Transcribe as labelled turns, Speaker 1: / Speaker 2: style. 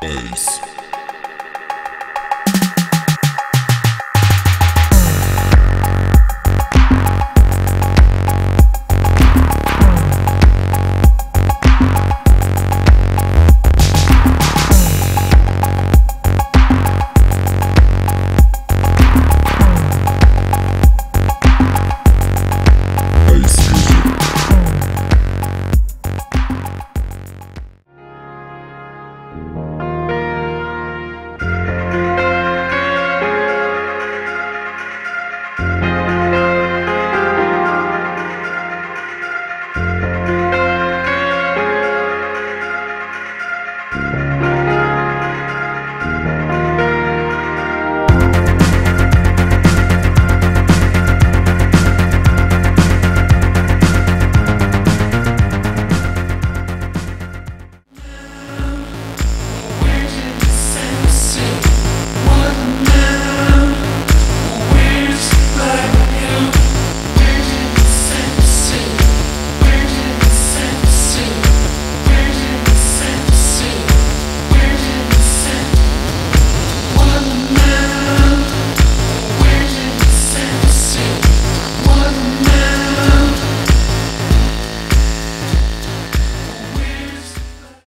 Speaker 1: Peace.